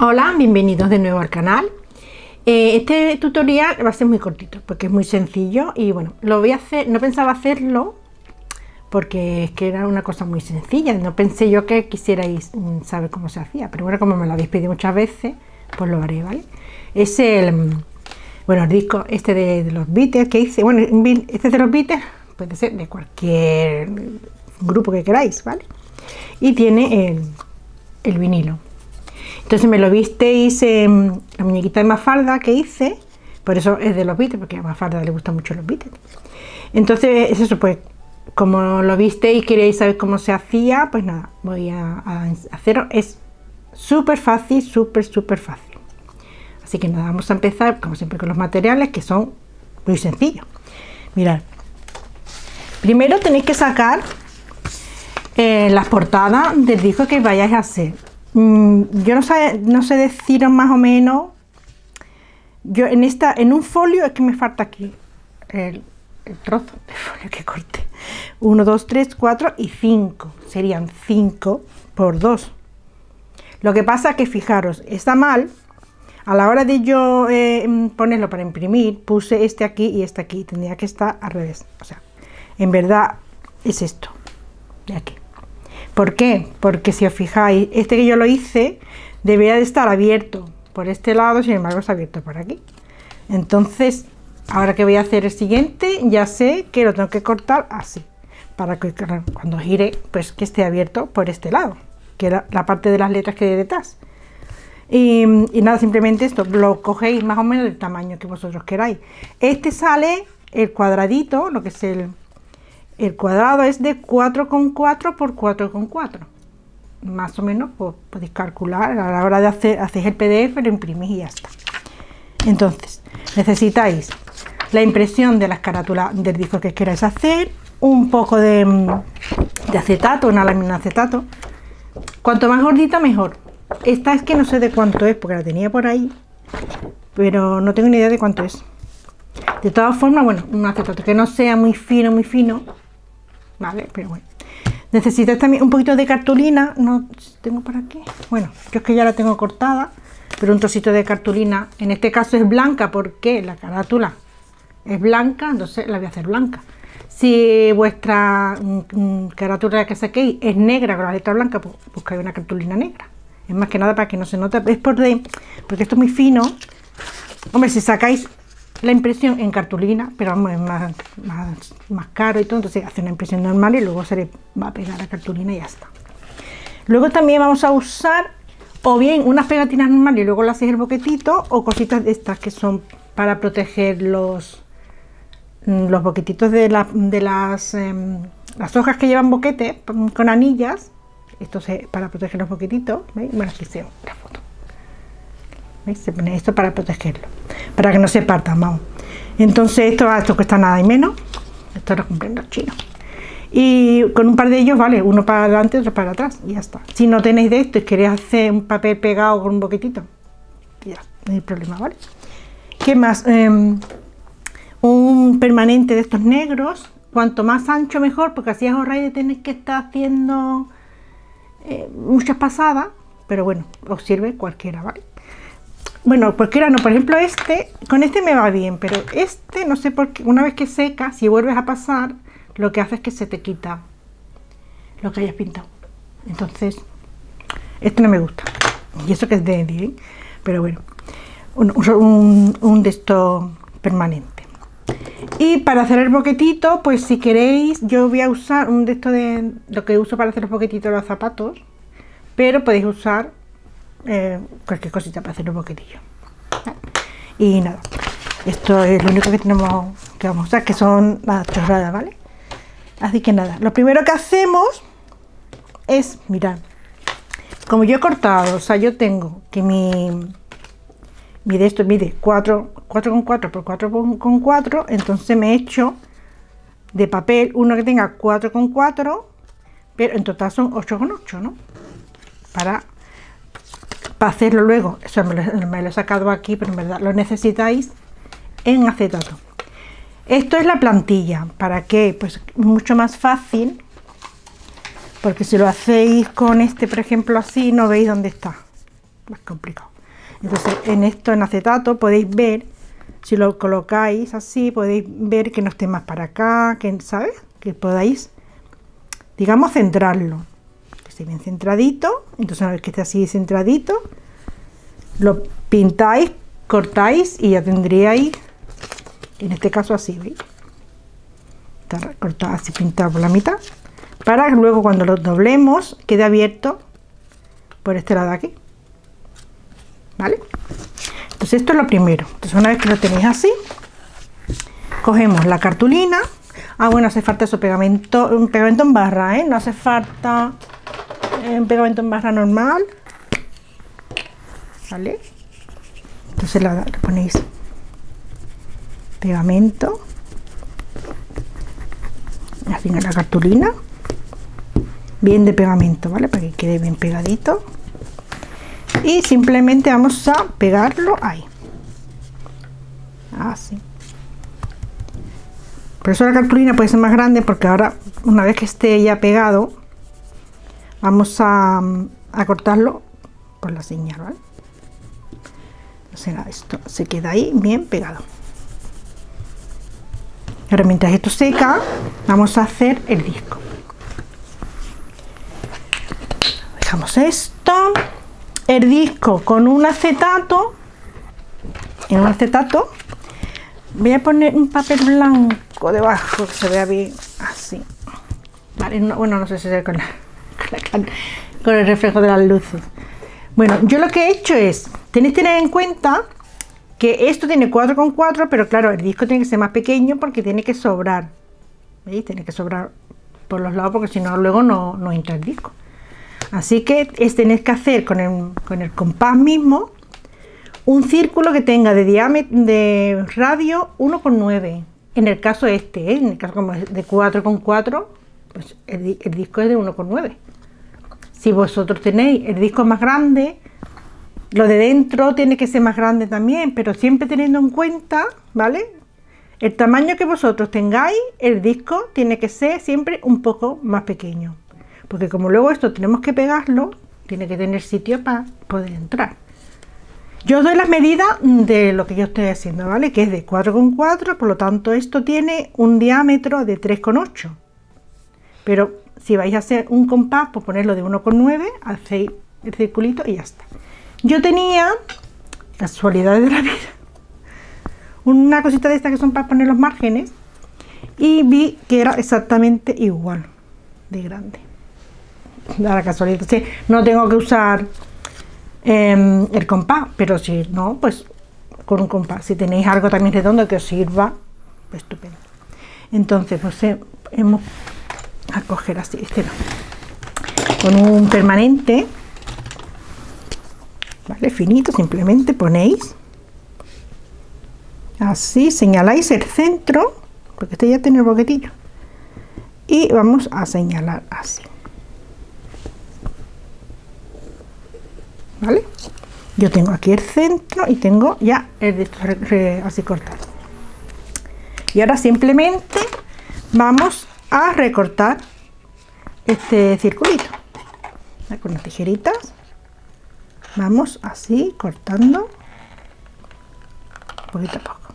Hola, bienvenidos de nuevo al canal. Eh, este tutorial va a ser muy cortito porque es muy sencillo y bueno, lo voy a hacer, no pensaba hacerlo porque es que era una cosa muy sencilla, no pensé yo que quisierais mm, saber cómo se hacía, pero bueno, como me lo habéis pedido muchas veces, pues lo haré, ¿vale? Es el, mm, bueno, el disco este de, los Beatles que hice, bueno, este de los Beatles puede ser de cualquier grupo que queráis, ¿vale? Y tiene el, el vinilo. Entonces me lo visteis en la muñequita de Mafalda que hice, por eso es de los Beatles, porque a Mafalda le gustan mucho los Beatles. Entonces es eso, pues como lo visteis y queréis saber cómo se hacía, pues nada, voy a, hacerlo. Es súper fácil, súper, súper fácil. Así que nada, vamos a empezar como siempre con los materiales que son muy sencillos. Mirad, primero tenéis que sacar eh, las portadas del disco que vayáis a hacer. Mm, yo no sé, no sé deciros más o menos. Yo en esta, en un folio es que me falta aquí el, trozo de folio que corte. 1, 2, 3, 4 y 5. Serían 5 por 2. Lo que pasa es que fijaros, está mal. A la hora de yo eh, ponerlo para imprimir, puse este aquí y este aquí. Tendría que estar al revés. O sea, en verdad es esto. De aquí. ¿Por qué? Porque si os fijáis, este que yo lo hice debería de estar abierto por este lado, sin embargo está abierto por aquí. Entonces, ahora que voy a hacer el siguiente, ya sé que lo tengo que cortar así, para que cuando gire, pues que esté abierto por este lado, que es la parte de las letras que hay detrás. Y, y, nada, simplemente esto, lo cogéis más o menos del tamaño que vosotros queráis. Este sale el cuadradito, lo que es el, el cuadrado es de 4,4 por 4,4. Más o menos pues, podéis calcular a la hora de hacer hacéis el PDF, lo imprimís y ya está. Entonces, necesitáis la impresión de las carátulas del disco que queráis hacer, un poco de, de acetato, una lámina de acetato. Cuanto más gordita, mejor. Esta es que no sé de cuánto es, porque la tenía por ahí, pero no tengo ni idea de cuánto es. De todas formas, bueno, un acetato que no sea muy fino, muy fino, ¿vale? Pero bueno. Necesitas también un poquito de cartulina, no tengo por aquí. Bueno, yo es que ya la tengo cortada, pero un trocito de cartulina, en este caso es blanca porque la carátula es blanca, entonces la voy a hacer blanca. Si vuestra mm, mm, carátula que saquéis es negra con la letra blanca, pues buscáis una cartulina negra. Es más que nada para que no se note, es por de, porque esto es muy fino. Hombre, si sacáis la impresión en cartulina, pero vamos, es más, más, caro y todo, entonces hace una impresión normal y luego se le va a pegar la cartulina y ya está. Luego también vamos a usar o bien unas pegatinas normales y luego le hacéis el boquetito o cositas de estas que son para proteger los, los boquetitos de, de las, em, las hojas que llevan boquete con anillas. Esto es para proteger los boquetitos. Bueno, aquí se la foto. Se pone esto para protegerlo, para que no se partan, vamos. Entonces esto, esto cuesta nada y menos. Esto lo compré en los chinos. Y con un par de ellos, vale, uno para adelante, otro para atrás, y ya está. Si no tenéis de esto y queréis hacer un papel pegado con un boquetito, ya, no hay problema, ¿vale? ¿Qué más? Em, un permanente de estos negros, cuanto más ancho mejor, porque así ahorráis de tener que estar haciendo eh, muchas pasadas, pero bueno, os sirve cualquiera, ¿vale? Bueno, porque era no, por ejemplo este, con este me va bien, pero este no sé por qué, una vez que seca, si vuelves a pasar, lo que hace es que se te quita lo que hayas pintado. Entonces, este no me gusta. Y eso que es de ¿eh? pero bueno, un, un, de estos permanente. Y para hacer el boquetito, pues si queréis, yo voy a usar un de estos de lo que uso para hacer los boquetitos de los zapatos, pero podéis usar eh, cualquier cosita para hacer un boquetillo. Y nada, esto es lo único que tenemos que vamos a usar, que son las chorradas, ¿vale? Así que nada, lo primero que hacemos es, mirad, como yo he cortado, o sea, yo tengo que mi, mi de esto mide 4, 4,4 por 4,4, entonces me he hecho de papel uno que tenga 4,4, pero en total son 8,8, ¿no? Para para hacerlo luego, eso me lo, he sacado aquí, pero en verdad lo necesitáis en acetato. Esto es la plantilla, ¿para qué? Pues mucho más fácil, porque si lo hacéis con este, por ejemplo, así, no veis dónde está. más complicado. Entonces, en esto, en acetato, podéis ver, si lo colocáis así, podéis ver que no esté más para acá, que, ¿sabes? Que podáis, digamos, centrarlo. Esté bien centradito. Entonces, una vez que esté así centradito, lo pintáis, cortáis y ya tendríais, en este caso así, ¿veis? Está cortado así, pintado por la mitad. Para que luego cuando lo doblemos, quede abierto por este lado de aquí. ¿vale? Entonces esto es lo primero. Entonces una vez que lo tenéis así, cogemos la cartulina. Ah, bueno, hace falta eso, pegamento, un pegamento en barra, ¿eh? No hace falta un pegamento en barra normal. ¿Vale? Entonces la, le ponéis pegamento. Así en la cartulina. Bien de pegamento, ¿vale? Para que quede bien pegadito y simplemente vamos a pegarlo ahí así por eso la cartulina puede ser más grande porque ahora una vez que esté ya pegado vamos a, cortarlo por la señal ¿vale? esto. Se queda ahí bien pegado. Ahora mientras esto seca vamos a hacer el disco. Dejamos esto. El disco con un acetato, en un acetato, voy a poner un papel blanco debajo que se vea bien así. bueno, no sé si se ve con, con, el reflejo de las luces. Bueno, yo lo que he hecho es, tenéis que tener en cuenta que esto tiene 4,4, pero claro, el disco tiene que ser más pequeño porque tiene que sobrar. ¿Veis? Tiene que sobrar por los lados porque si no luego no, no entra el disco. Así que es, tenéis que hacer con el, compás mismo un círculo que tenga de diámetro de radio 1,9. En el caso este, ¿eh? en el caso como de 4,4, pues el, el, disco es de 1,9. Si vosotros tenéis el disco más grande, lo de dentro tiene que ser más grande también, pero siempre teniendo en cuenta, ¿vale? El tamaño que vosotros tengáis, el disco tiene que ser siempre un poco más pequeño porque como luego esto tenemos que pegarlo, tiene que tener sitio para poder entrar. Yo doy las medidas de lo que yo estoy haciendo, ¿vale? Que es de 4,4, por lo tanto esto tiene un diámetro de 3,8. Pero si vais a hacer un compás, pues ponerlo de 1,9, hacéis el circulito y ya está. Yo tenía, casualidades de la vida, una cosita de esta que son para poner los márgenes y vi que era exactamente igual de grande la casualidad. Sí, no tengo que usar em, el compás, pero si no, pues con un compás. Si tenéis algo también redondo que os sirva, pues estupendo. Entonces, pues eh, hemos a coger así, este no, con un permanente, ¿vale? Finito, simplemente ponéis así, señaláis el centro, porque este ya tiene el boquetillo, y vamos a señalar así. ¿vale? Yo tengo aquí el centro y tengo ya el así cortado. Y ahora simplemente vamos a recortar este circulito. Con las tijeritas vamos así cortando poquito a poco.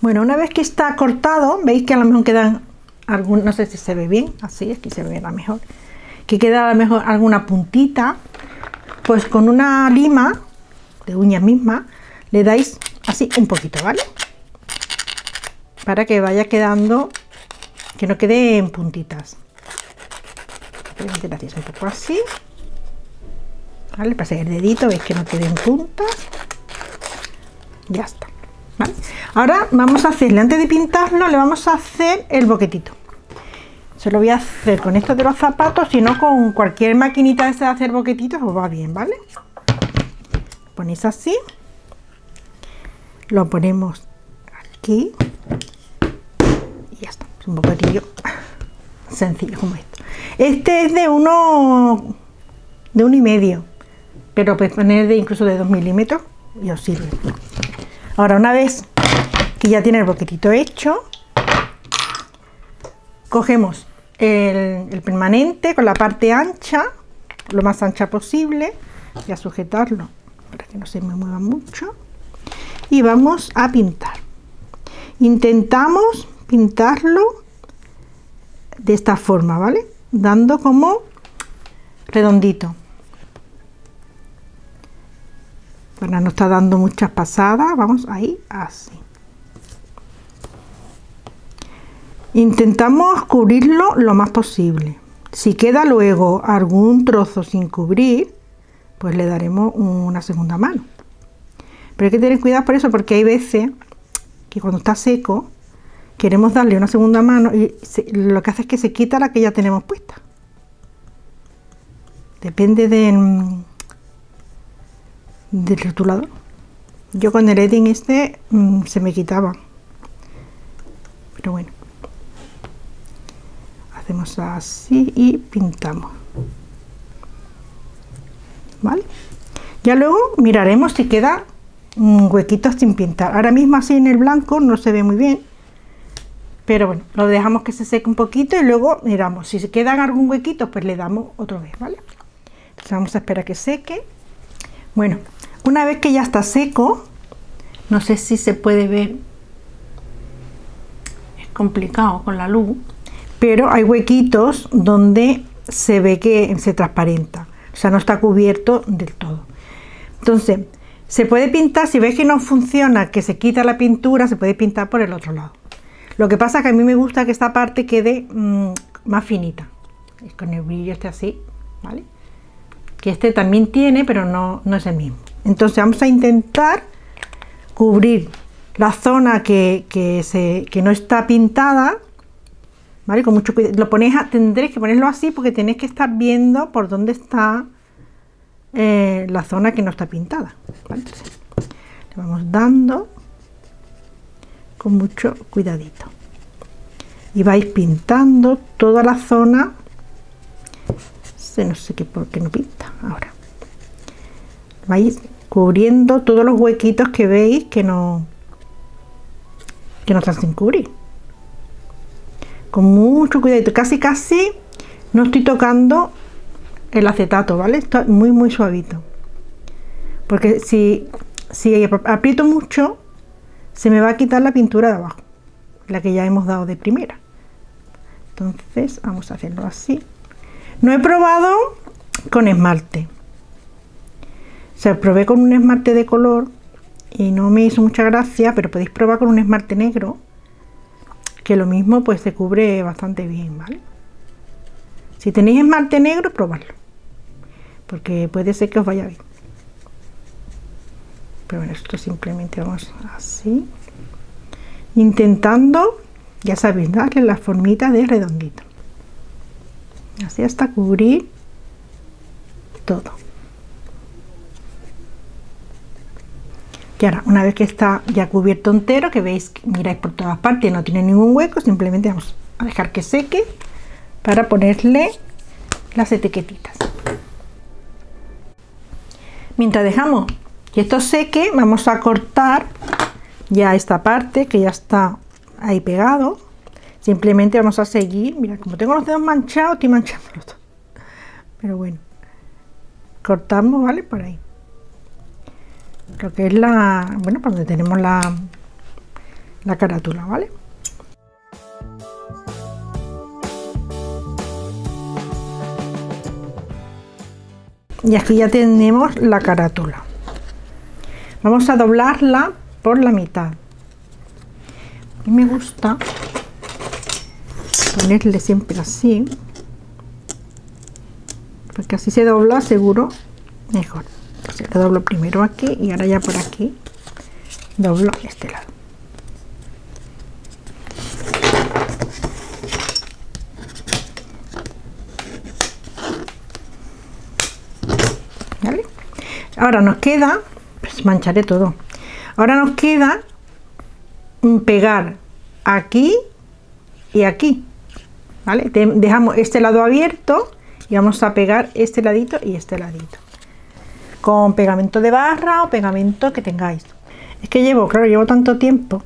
Bueno, una vez que está cortado, veis que a lo mejor quedan algún, no sé si se ve bien, así, aquí se ve la mejor, que queda a lo mejor alguna puntita pues con una lima de uña misma le dais así un poquito, ¿vale? Para que vaya quedando, que no quede en puntitas. un poco así. ¿Vale? Pasé el dedito, veis que no quede en puntas. Ya está. ¿Vale? Ahora vamos a hacerle, antes de pintarlo, le vamos a hacer el boquetito. Se lo voy a hacer con esto de los zapatos, si no con cualquier maquinita de hacer boquetitos, os va bien, ¿vale? Ponéis así. Lo ponemos aquí. Y ya está. Es un boquetillo sencillo como esto. Este es de uno, de uno y medio. Pero puedes poner de incluso de 2 milímetros y os sirve. Ahora, una vez que ya tiene el boquetito hecho, cogemos el, permanente con la parte ancha, lo más ancha posible, voy a sujetarlo para que no se me mueva mucho y vamos a pintar intentamos pintarlo de esta forma vale dando como redondito. Para no estar dando muchas pasadas vamos ahí así. Intentamos cubrirlo lo más posible. Si queda luego algún trozo sin cubrir pues le daremos una segunda mano. Pero hay que tener cuidado por eso porque hay veces que cuando está seco queremos darle una segunda mano y lo que hace es que se quita la que ya tenemos puesta depende de, del rotulador. Yo con el Edding este mm, se me quitaba. Pero bueno. Hacemos así y pintamos. ¿Vale? Ya luego miraremos si queda un huequito sin pintar. Ahora mismo así en el blanco no se ve muy bien. Pero bueno, lo dejamos que se seque un poquito y luego miramos. Si se quedan algún huequito, pues le damos otra vez, ¿vale? vamos a esperar que seque. Bueno, una vez que ya está seco, no sé si se puede ver, es complicado con la luz, pero hay huequitos donde se ve que se transparenta, o sea, no está cubierto del todo. Entonces, se puede pintar, si ves que no funciona, que se quita la pintura, se puede pintar por el otro lado. Lo que pasa es que a mí me gusta que esta parte quede mm, más finita, con el brillo este así, ¿vale? Que este también tiene, pero no, no es el mismo. Entonces vamos a intentar cubrir la zona que, se, no está pintada, ¿vale? Con mucho cuidado. Lo ponéis tendréis que ponerlo así porque tenéis que estar viendo por dónde está eh, la zona que no está pintada. le vamos dando con mucho cuidadito. Y vais pintando toda la zona. No sé qué por qué no pinta ahora. Vais cubriendo todos los huequitos que veis que no que no están sin cubrir con mucho cuidado casi casi no estoy tocando el acetato vale está muy muy suavito porque si si aprieto mucho se me va a quitar la pintura de abajo la que ya hemos dado de primera entonces vamos a hacerlo así no he probado con esmalte se probé con un esmalte de color y no me hizo mucha gracia, pero podéis probar con un esmalte negro, que lo mismo pues se cubre bastante bien, ¿vale? Si tenéis esmalte negro, probadlo, porque puede ser que os vaya bien. Pero bueno, esto simplemente vamos así, intentando, ya sabéis, darle la formita de redondito. Así hasta cubrir todo. Y ahora, una vez que está ya cubierto entero, que veis, miráis por todas partes, no tiene ningún hueco, simplemente vamos a dejar que seque para ponerle las etiquetitas. Mientras dejamos que esto seque, vamos a cortar ya esta parte que ya está ahí pegado. Simplemente vamos a seguir, mira, como tengo los dedos manchados, estoy manchándolo todo. Pero bueno, cortamos, ¿vale? Por ahí lo que es la, bueno, por donde tenemos la, la carátula, ¿vale? Y aquí ya tenemos la carátula. Vamos a doblarla por la mitad. Y me gusta ponerle siempre así, porque así se dobla seguro mejor lo doblo primero aquí y ahora ya por aquí doblo este lado ¿Vale? ahora nos queda pues mancharé todo ahora nos queda pegar aquí y aquí ¿vale? dejamos este lado abierto y vamos a pegar este ladito y este ladito con pegamento de barra o pegamento que tengáis. Es que llevo, claro, llevo tanto tiempo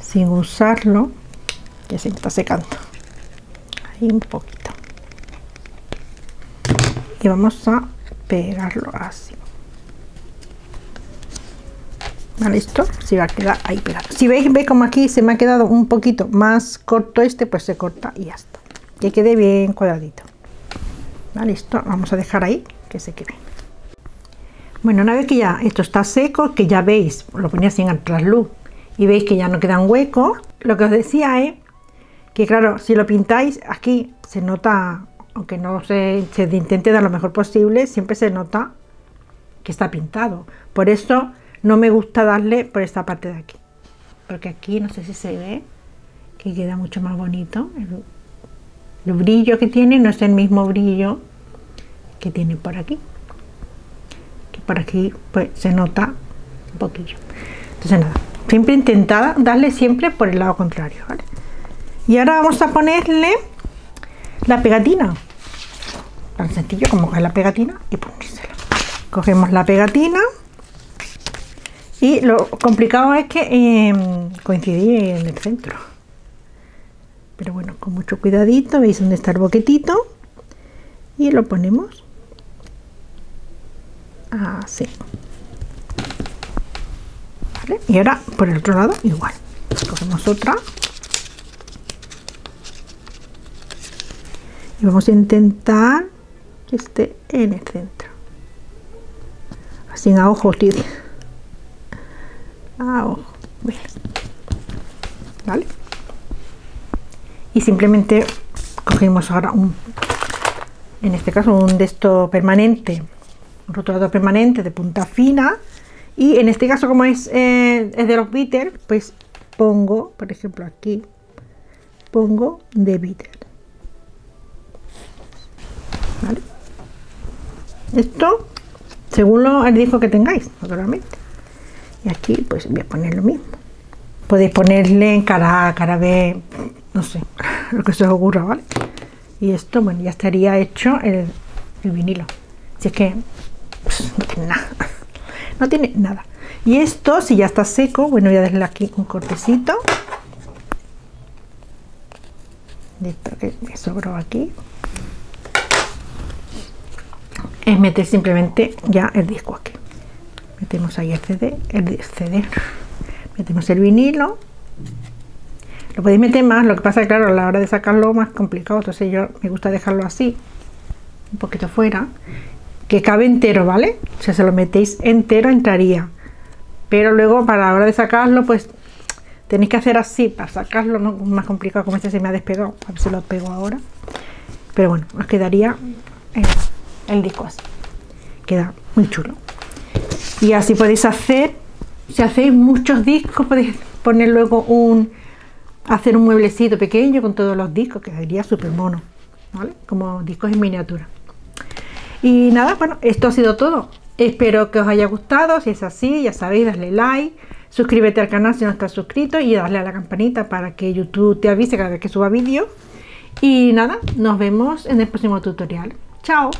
sin usarlo que se está secando. Ahí un poquito. Y vamos a pegarlo así. ¿Vale? Esto se va a quedar ahí pegado. Si veis, veis como aquí se me ha quedado un poquito más corto este, pues se corta y ya está. Que quede bien cuadradito. ¿Vale? Esto vamos a dejar ahí que se quede. Bueno, una vez que ya esto está seco, que ya veis, lo ponía así en trasluz y veis que ya no quedan huecos, lo que os decía es que claro, si lo pintáis aquí se nota, aunque no se intente dar lo mejor posible, siempre se nota que está pintado. Por eso no me gusta darle por esta parte de aquí, porque aquí no sé si se ve que queda mucho más bonito. El, brillo que tiene no es el mismo brillo que tiene por aquí. Que por aquí pues se nota un poquillo. Entonces nada, siempre intentada darle siempre por el lado contrario, ¿vale? Y ahora vamos a ponerle la pegatina. Tan sencillo como coger la pegatina y ponérsela. Cogemos la pegatina y lo complicado es que eh, coincidí en el centro. Pero bueno, con mucho cuidadito, veis dónde está el boquetito. Y lo ponemos así. Y ahora por el otro lado igual. Cogemos otra. Y vamos a intentar que esté en el centro. Así a ojo, tío. Ah, ¿Vale? Y simplemente cogemos ahora un, en este caso un de esto permanente, un rotulador permanente de punta fina. Y en este caso, como es, eh, es de los bitter, pues pongo, por ejemplo, aquí, pongo de bitter. ¿Vale? Esto, según lo, el disco que tengáis, naturalmente y aquí pues voy a poner lo mismo. Podéis ponerle en cara A, cara B no sé, lo que se os ocurra, ¿vale? y esto, bueno, ya estaría hecho el, vinilo. Si es que pues, no tiene nada. No tiene nada. Y esto, si ya está seco, bueno, voy a darle aquí un cortecito. De esto que me sobró aquí. Es meter simplemente ya el disco aquí metemos ahí el CD, el CD, metemos el vinilo, lo podéis meter más, lo que pasa claro, a la hora de sacarlo más complicado, entonces yo me gusta dejarlo así, un poquito fuera, que cabe entero, ¿vale? O sea, se lo metéis entero, entraría, pero luego para la hora de sacarlo, pues tenéis que hacer así, para sacarlo, ¿no? más complicado, como este se me ha despegado, a ver si lo pego ahora, pero bueno, os quedaría el, el disco así, queda muy chulo y así podéis hacer si hacéis muchos discos podéis poner luego un hacer un mueblecito pequeño con todos los discos que sería súper mono ¿vale? como discos en miniatura. Y nada bueno esto ha sido todo. Espero que os haya gustado. Si es así ya sabéis darle like suscríbete al canal si no estás suscrito y darle a la campanita para que youtube te avise cada vez que suba vídeo. Y nada nos vemos en el próximo tutorial. Chao